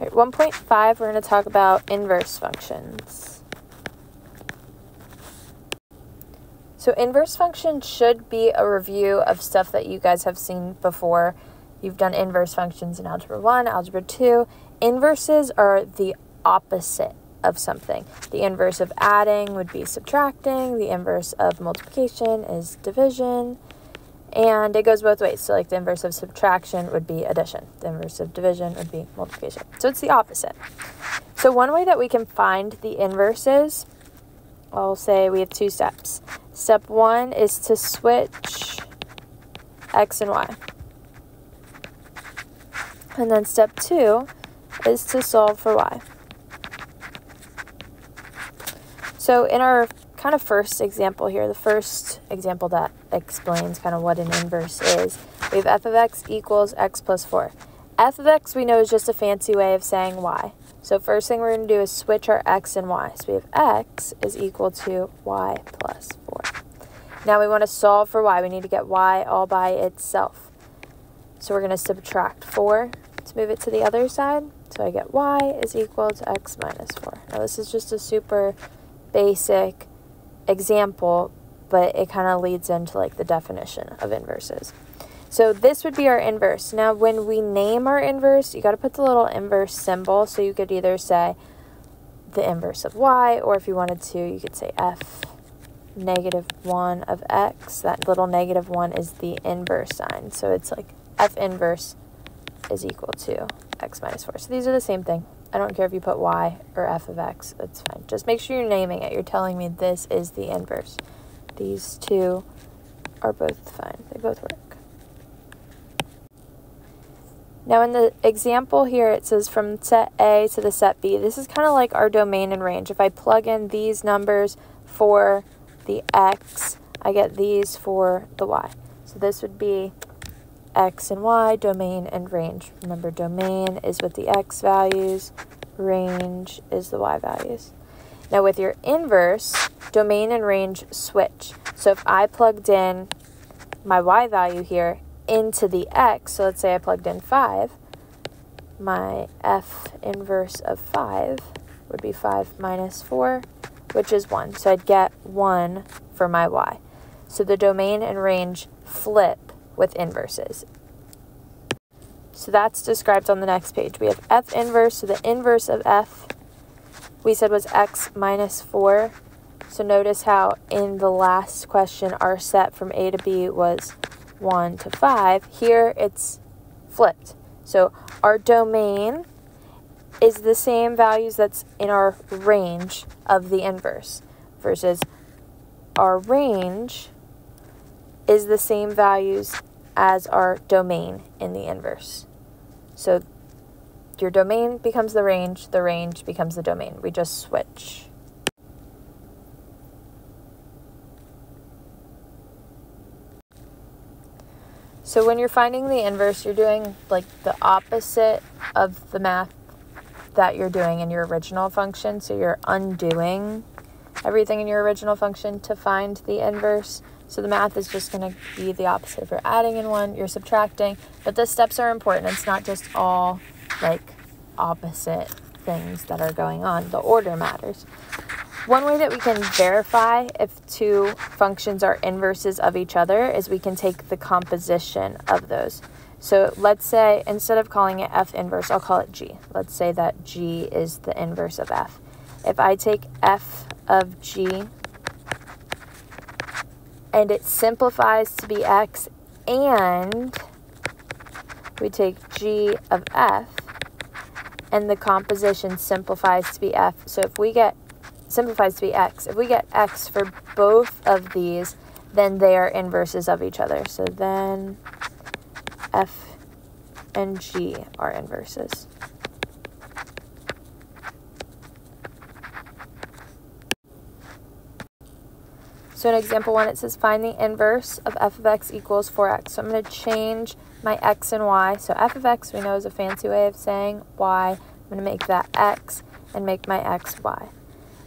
Right, 1.5, we're going to talk about inverse functions. So inverse functions should be a review of stuff that you guys have seen before. You've done inverse functions in Algebra 1, Algebra 2. Inverses are the opposite of something. The inverse of adding would be subtracting. The inverse of multiplication is division. And it goes both ways. So, like the inverse of subtraction would be addition, the inverse of division would be multiplication. So, it's the opposite. So, one way that we can find the inverses, I'll say we have two steps. Step one is to switch x and y. And then step two is to solve for y. So, in our kind of first example here, the first example that explains kind of what an inverse is, we have f of x equals x plus 4. f of x we know is just a fancy way of saying y. So first thing we're going to do is switch our x and y. So we have x is equal to y plus 4. Now we want to solve for y. We need to get y all by itself. So we're going to subtract 4 to move it to the other side. So I get y is equal to x minus 4. Now this is just a super basic example, but it kind of leads into like the definition of inverses. So this would be our inverse. Now, when we name our inverse, you got to put the little inverse symbol. So you could either say the inverse of y, or if you wanted to, you could say f negative 1 of x. That little negative 1 is the inverse sign. So it's like f inverse is equal to x minus 4. So these are the same thing. I don't care if you put y or f of x, that's fine. Just make sure you're naming it. You're telling me this is the inverse. These two are both fine. They both work. Now in the example here, it says from set A to the set B. This is kind of like our domain and range. If I plug in these numbers for the x, I get these for the y. So this would be x and y, domain and range. Remember, domain is with the x values, range is the y values. Now with your inverse, domain and range switch. So if I plugged in my y value here into the x, so let's say I plugged in 5, my f inverse of 5 would be 5 minus 4, which is 1. So I'd get 1 for my y. So the domain and range flip with inverses. So that's described on the next page. We have f inverse, so the inverse of f we said was x minus 4. So notice how in the last question our set from a to b was 1 to 5. Here it's flipped. So our domain is the same values that's in our range of the inverse versus our range is the same values as our domain in the inverse. So your domain becomes the range, the range becomes the domain. We just switch. So when you're finding the inverse, you're doing like the opposite of the math that you're doing in your original function. So you're undoing everything in your original function to find the inverse. So the math is just going to be the opposite. If you're adding in one, you're subtracting. But the steps are important. It's not just all like opposite things that are going on. The order matters. One way that we can verify if two functions are inverses of each other is we can take the composition of those. So let's say instead of calling it f inverse, I'll call it g. Let's say that g is the inverse of f. If I take f of g and it simplifies to be x and we take g of f and the composition simplifies to be f. So if we get simplifies to be x, if we get x for both of these, then they are inverses of each other. So then f and g are inverses. So in example one, it says find the inverse of f of x equals 4x. So I'm going to change my x and y. So f of x we know is a fancy way of saying y. I'm going to make that x and make my x y.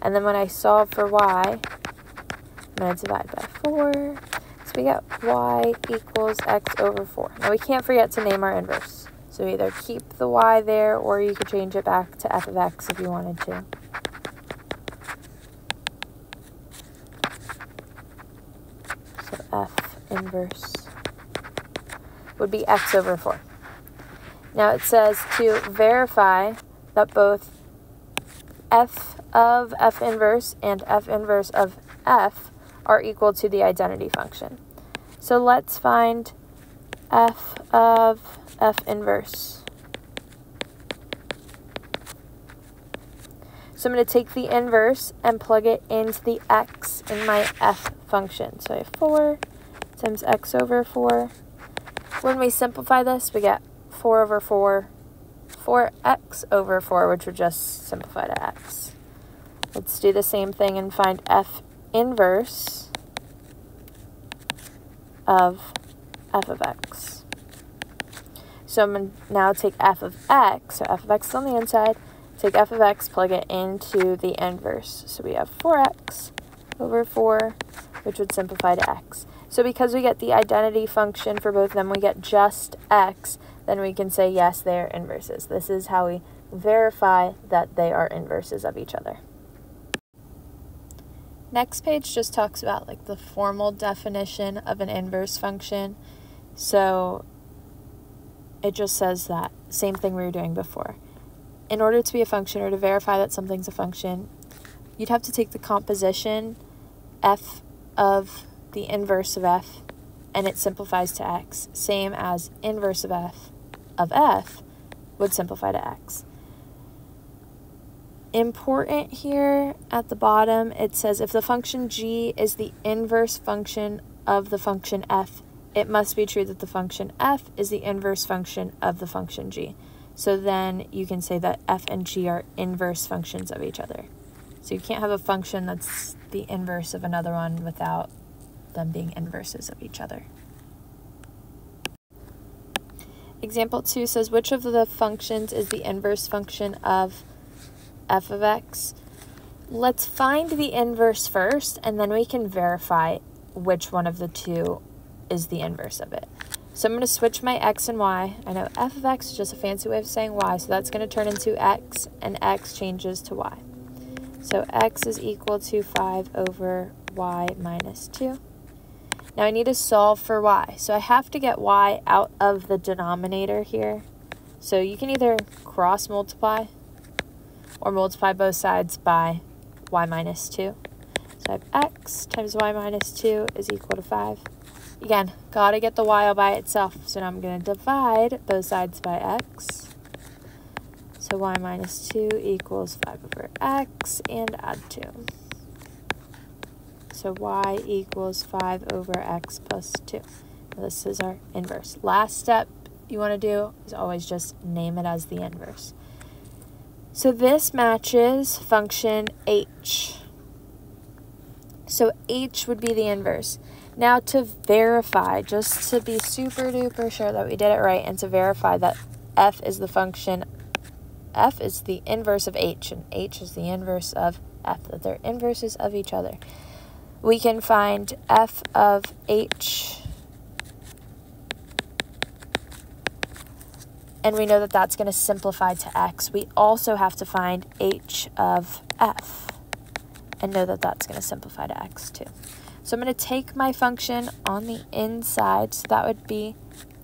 And then when I solve for y, I'm going to divide by 4. So we get y equals x over 4. Now we can't forget to name our inverse. So either keep the y there or you could change it back to f of x if you wanted to. So f inverse would be x over 4. Now it says to verify that both f of f inverse and f inverse of f are equal to the identity function. So let's find f of f inverse. So I'm going to take the inverse and plug it into the x in my f function. So I have 4 times x over 4. When we simplify this, we get 4 over 4, 4x over 4, which would just simplify to x. Let's do the same thing and find f inverse of f of x. So I'm going to now take f of x, so f of x is on the inside, take f of x, plug it into the inverse. So we have 4x over 4, which would simplify to x. So because we get the identity function for both of them, we get just x, then we can say yes, they are inverses. This is how we verify that they are inverses of each other. Next page just talks about like the formal definition of an inverse function. So it just says that same thing we were doing before. In order to be a function or to verify that something's a function, you'd have to take the composition f of the inverse of f and it simplifies to x, same as inverse of f of f would simplify to x. Important here at the bottom, it says if the function g is the inverse function of the function f, it must be true that the function f is the inverse function of the function g. So then you can say that f and g are inverse functions of each other. So you can't have a function that's the inverse of another one without them being inverses of each other. Example 2 says, which of the functions is the inverse function of f of x? Let's find the inverse first, and then we can verify which one of the two is the inverse of it. So I'm going to switch my x and y. I know f of x is just a fancy way of saying y, so that's going to turn into x, and x changes to y. So x is equal to 5 over y minus 2. Now I need to solve for y. So I have to get y out of the denominator here. So you can either cross multiply or multiply both sides by y minus 2. So I have x times y minus 2 is equal to 5. Again, gotta get the y all by itself. So now I'm to divide both sides by x. So y minus 2 equals 5 over x and add 2. So y equals 5 over x plus 2. This is our inverse. Last step you want to do is always just name it as the inverse. So this matches function h. So h would be the inverse. Now to verify, just to be super duper sure that we did it right and to verify that f is the function, f is the inverse of h and h is the inverse of f, that they're inverses of each other we can find f of h. And we know that that's going to simplify to x. We also have to find h of f and know that that's going to simplify to x too. So I'm going to take my function on the inside, so that would be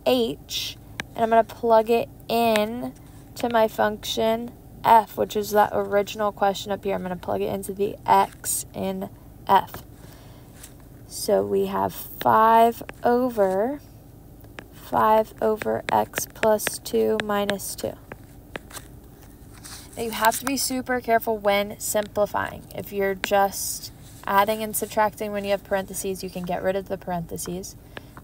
h, and I'm going to plug it in to my function f, which is that original question up here. I'm going to plug it into the x in f. So we have 5 over 5 over x plus 2 minus 2. Now you have to be super careful when simplifying. If you're just adding and subtracting when you have parentheses, you can get rid of the parentheses.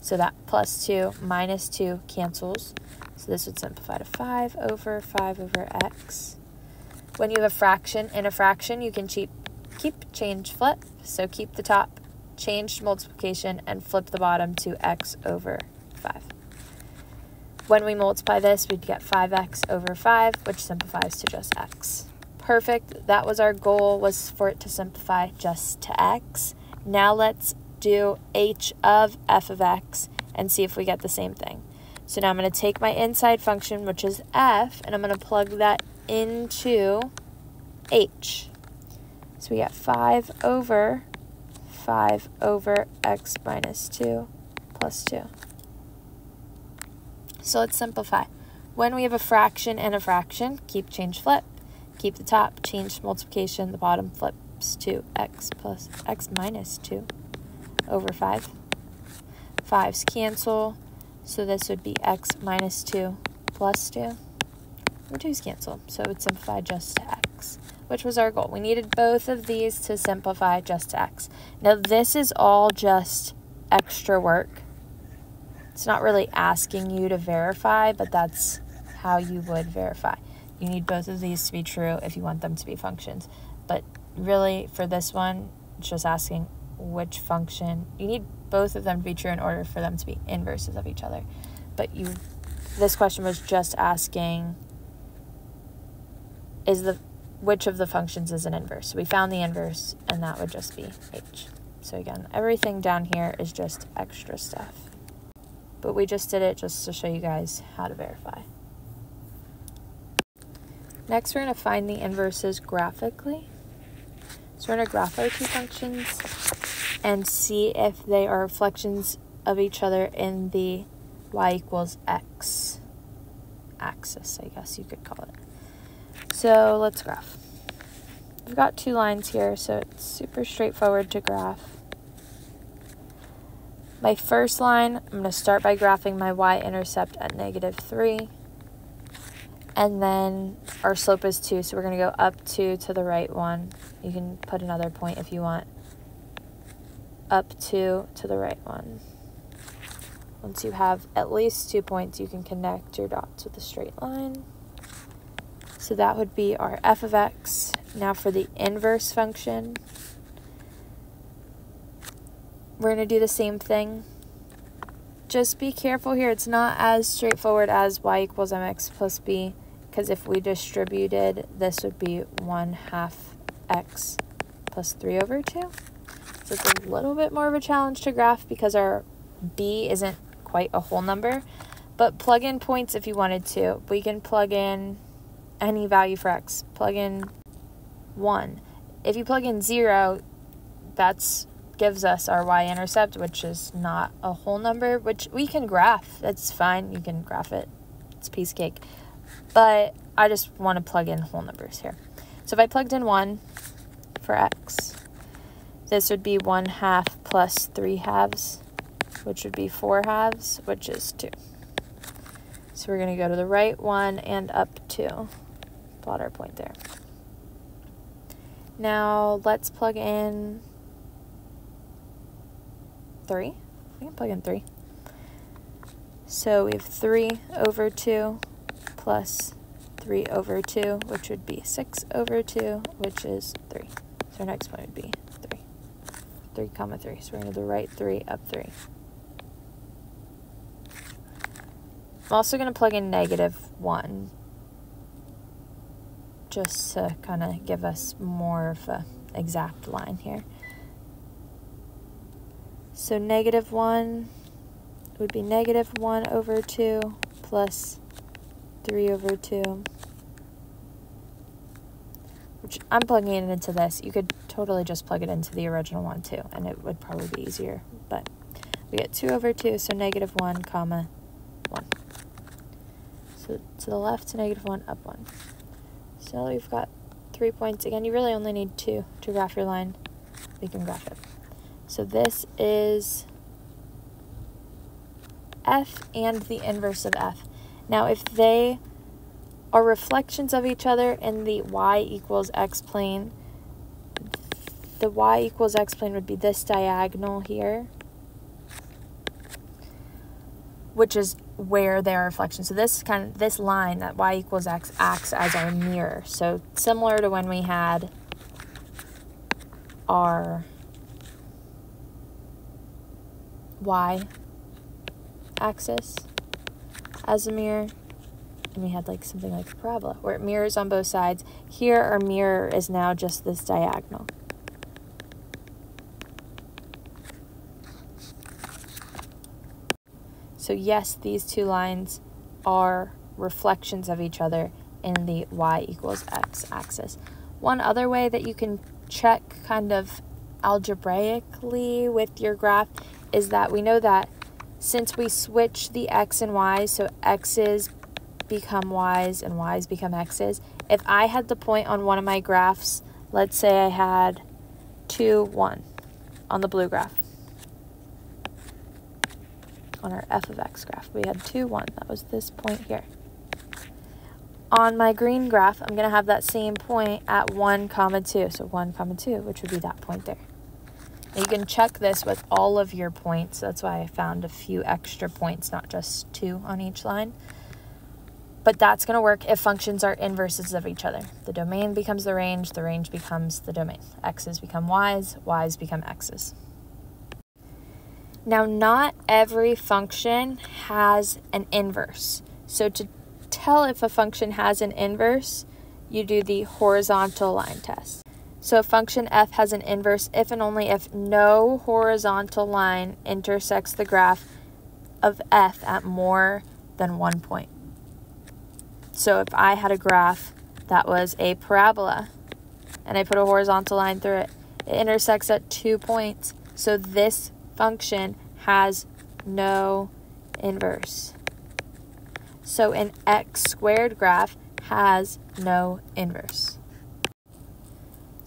So that plus 2 minus 2 cancels. So this would simplify to 5 over 5 over x. When you have a fraction in a fraction, you can keep, keep change flip. So keep the top change multiplication, and flip the bottom to x over 5. When we multiply this, we'd get 5x over 5, which simplifies to just x. Perfect. That was our goal, was for it to simplify just to x. Now let's do h of f of x and see if we get the same thing. So now I'm going to take my inside function, which is f, and I'm going to plug that into h. So we get 5 over 5 over x minus 2 plus 2. So let's simplify. When we have a fraction and a fraction, keep change flip. Keep the top, change multiplication, the bottom flips to x plus x minus 2 over 5. 5's cancel, so this would be x minus 2 plus 2. Or 2's cancel, so it would simplify just to x, which was our goal. We needed both of these to simplify just to x. Now this is all just extra work. It's not really asking you to verify, but that's how you would verify. You need both of these to be true if you want them to be functions. But really, for this one, it's just asking which function. You need both of them to be true in order for them to be inverses of each other. But you, this question was just asking, is the which of the functions is an inverse? We found the inverse, and that would just be h. So again, everything down here is just extra stuff. But we just did it just to show you guys how to verify. Next, we're going to find the inverses graphically. So we're going to graph our two functions and see if they are reflections of each other in the y equals x axis, I guess you could call it. So let's graph. We've got two lines here, so it's super straightforward to graph. My first line, I'm going to start by graphing my y-intercept at negative 3. And then our slope is 2, so we're going to go up 2 to the right 1. You can put another point if you want. Up 2 to the right 1. Once you have at least two points, you can connect your dots with a straight line. So that would be our f of x. Now for the inverse function, we're going to do the same thing just be careful here. It's not as straightforward as y equals mx plus b because if we distributed, this would be 1 half x plus 3 over 2. So it's a little bit more of a challenge to graph because our b isn't quite a whole number. But plug in points if you wanted to. We can plug in any value for x. Plug in 1. If you plug in 0, that's gives us our y-intercept, which is not a whole number, which we can graph. That's fine. You can graph it. It's piece cake but I just want to plug in whole numbers here. So if I plugged in 1 for x, this would be 1 half plus 3 halves, which would be 4 halves, which is 2. So we're going to go to the right 1 and up 2. Plot our point there. Now let's plug in 3. We can plug in 3. So we have 3 over 2 plus 3 over 2, which would be 6 over 2, which is 3. So our next point would be 3. 3 comma 3. So we're going to the right 3 up 3. I'm also going to plug in negative 1 just to kind of give us more of a exact line here. So negative 1 would be negative 1 over 2 plus 3 over 2. Which I'm plugging it into this. You could totally just plug it into the original one too, and it would probably be easier. But we get 2 over 2, so negative 1, comma 1. So to the left, negative 1, up 1. So now we've got three points. Again, you really only need two to graph your line. We can graph it. So this is f and the inverse of f. Now, if they are reflections of each other in the y equals x plane, the y equals x plane would be this diagonal here, which is where they are reflections. So this kind of this line that y equals x acts as our mirror. So similar to when we had our y axis as a mirror. And we had like something like a parabola where it mirrors on both sides. Here our mirror is now just this diagonal. So yes, these two lines are reflections of each other in the y equals x axis. One other way that you can check kind of algebraically with your graph is that we know that since we switch the x and y, so x's become y's and y's become x's, if I had the point on one of my graphs, let's say I had 2, 1 on the blue graph, on our f of x graph, we had 2, 1. That was this point here. On my green graph, I'm going to have that same point at 1, comma 2. So 1, comma 2, which would be that point there. You can check this with all of your points. That's why I found a few extra points, not just two on each line. But that's going to work if functions are inverses of each other. The domain becomes the range, the range becomes the domain. X's become Y's, Y's become X's. Now, not every function has an inverse. So to tell if a function has an inverse, you do the horizontal line test. So a function f has an inverse if and only if no horizontal line intersects the graph of f at more than one point. So if I had a graph that was a parabola and I put a horizontal line through it, it intersects at two points. So this function has no inverse. So an x squared graph has no inverse.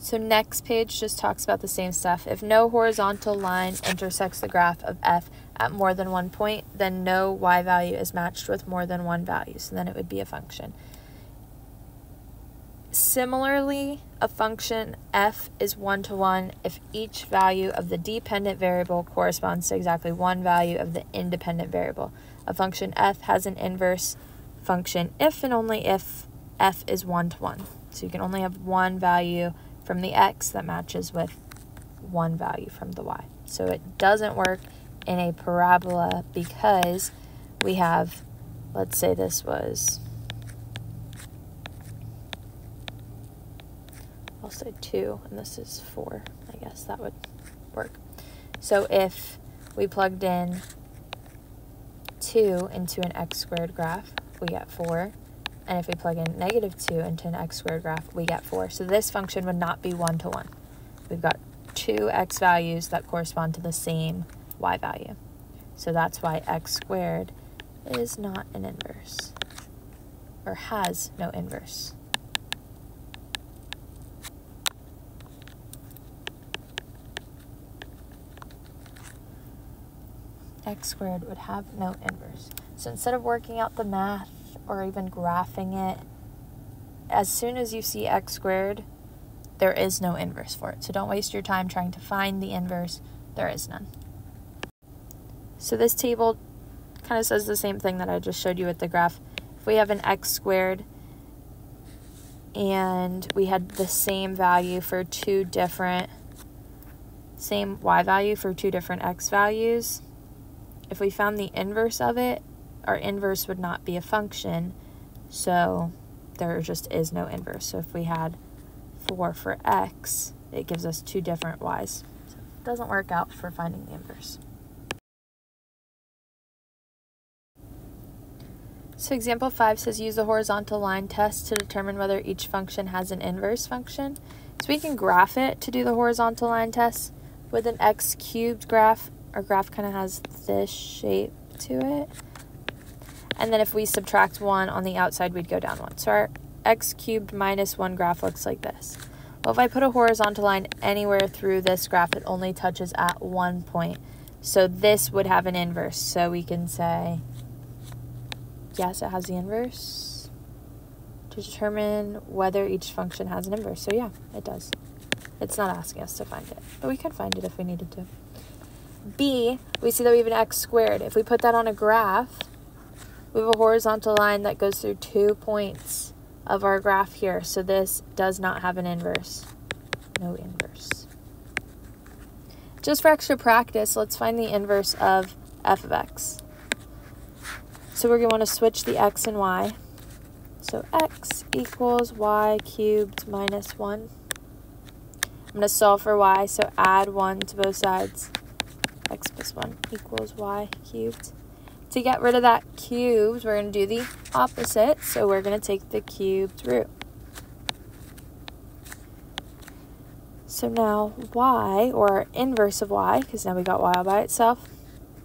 So next page just talks about the same stuff. If no horizontal line intersects the graph of f at more than one point, then no y value is matched with more than one value. So then it would be a function. Similarly, a function f is one to one if each value of the dependent variable corresponds to exactly one value of the independent variable. A function f has an inverse function if and only if f is one to one. So you can only have one value from the x that matches with one value from the y. So it doesn't work in a parabola because we have, let's say this was, I'll say 2, and this is 4. I guess that would work. So if we plugged in 2 into an x squared graph, we get 4. And if we plug in negative 2 into an x squared graph, we get 4. So this function would not be one-to-one. We've got two x values that correspond to the same y value. So that's why x squared is not an inverse, or has no inverse. x squared would have no inverse. So instead of working out the math or even graphing it, as soon as you see x squared, there is no inverse for it. So don't waste your time trying to find the inverse. There is none. So this table kind of says the same thing that I just showed you with the graph. If we have an x squared and we had the same value for two different, same y value for two different x values, if we found the inverse of it, our inverse would not be a function, so there just is no inverse. So if we had 4 for x, it gives us two different y's. So it doesn't work out for finding the inverse. So example 5 says use the horizontal line test to determine whether each function has an inverse function. So we can graph it to do the horizontal line test. With an x cubed graph, our graph kind of has this shape to it. And then if we subtract 1 on the outside, we'd go down 1. So our x cubed minus 1 graph looks like this. Well, if I put a horizontal line anywhere through this graph, it only touches at one point. So this would have an inverse. So we can say, yes, it has the inverse to determine whether each function has an inverse. So yeah, it does. It's not asking us to find it, but we could find it if we needed to. B, we see that we have an x squared. If we put that on a graph, we have a horizontal line that goes through two points of our graph here. So this does not have an inverse. No inverse. Just for extra practice, let's find the inverse of f of x. So we're going to want to switch the x and y. So x equals y cubed minus 1. I'm going to solve for y, so add 1 to both sides. x plus 1 equals y cubed. To get rid of that cubed, we're going to do the opposite. So we're going to take the cubed root. So now y, or inverse of y, because now we got y all by itself,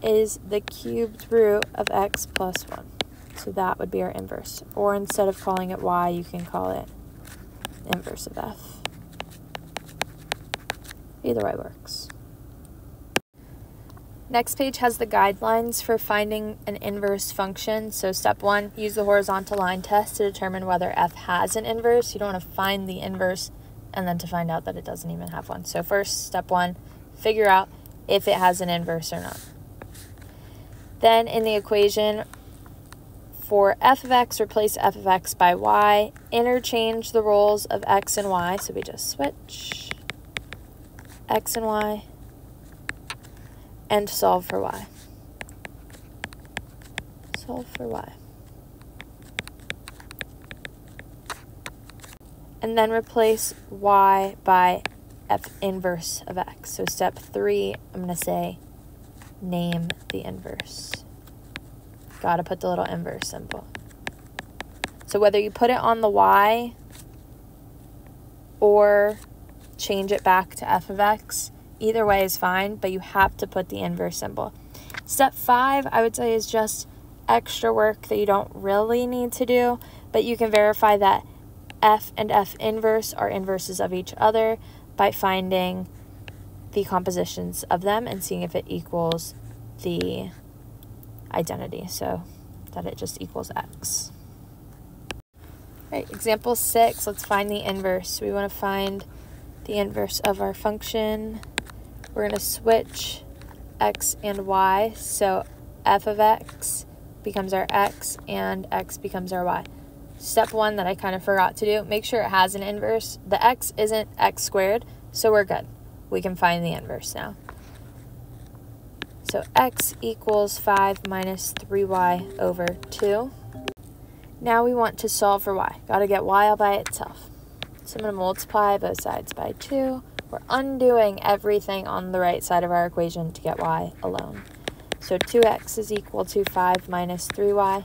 is the cubed root of x plus 1. So that would be our inverse. Or instead of calling it y, you can call it inverse of f. Either way works. Next page has the guidelines for finding an inverse function. So step one, use the horizontal line test to determine whether f has an inverse. You don't want to find the inverse and then to find out that it doesn't even have one. So first, step one, figure out if it has an inverse or not. Then in the equation, for f of x, replace f of x by y. Interchange the roles of x and y. So we just switch x and y and solve for y. Solve for y. And then replace y by f inverse of x. So step three, I'm going to say name the inverse. Got to put the little inverse symbol. So whether you put it on the y or change it back to f of x, Either way is fine, but you have to put the inverse symbol. Step five, I would say, is just extra work that you don't really need to do, but you can verify that f and f inverse are inverses of each other by finding the compositions of them and seeing if it equals the identity, so that it just equals x. All right, example six, let's find the inverse. We want to find the inverse of our function we're going to switch x and y. So f of x becomes our x and x becomes our y. Step one that I kind of forgot to do, make sure it has an inverse. The x isn't x squared, so we're good. We can find the inverse now. So x equals 5 minus 3y over 2. Now we want to solve for y. Got to get y all by itself. So I'm going to multiply both sides by 2. We're undoing everything on the right side of our equation to get y alone. So 2x is equal to 5 minus 3y.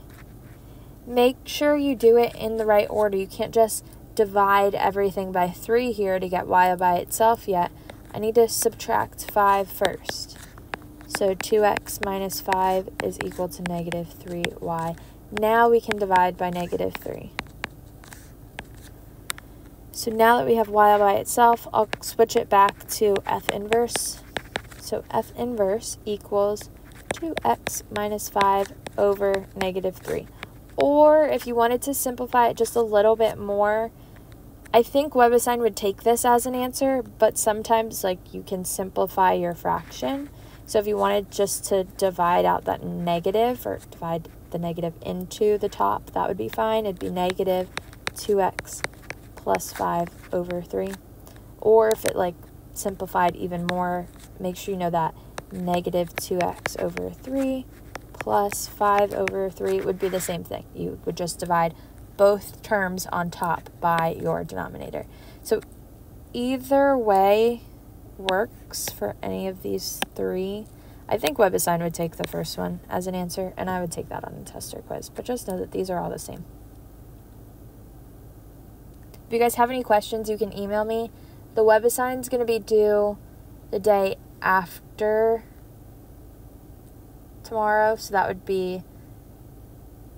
Make sure you do it in the right order. You can't just divide everything by 3 here to get y by itself yet. I need to subtract 5 first. So 2x minus 5 is equal to negative 3y. Now we can divide by negative 3. So now that we have y by itself, I'll switch it back to f inverse. So f inverse equals 2x minus 5 over negative 3. Or if you wanted to simplify it just a little bit more, I think WebAssign would take this as an answer, but sometimes like you can simplify your fraction. So if you wanted just to divide out that negative or divide the negative into the top, that would be fine. It'd be negative 2x plus 5 over 3. Or if it like simplified even more, make sure you know that negative 2x over 3 plus 5 over 3 would be the same thing. You would just divide both terms on top by your denominator. So either way works for any of these three. I think WebAssign would take the first one as an answer, and I would take that on the tester quiz. But just know that these are all the same. If you guys have any questions, you can email me. The WebAssign is going to be due the day after tomorrow, so that would be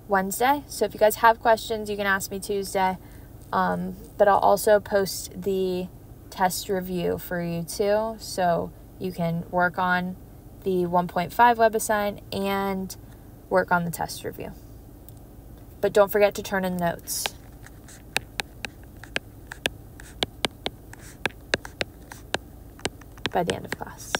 Wednesday. So if you guys have questions, you can ask me Tuesday. Um, but I'll also post the test review for you too, so you can work on the 1.5 WebAssign and work on the test review. But don't forget to turn in the notes. By the end of class.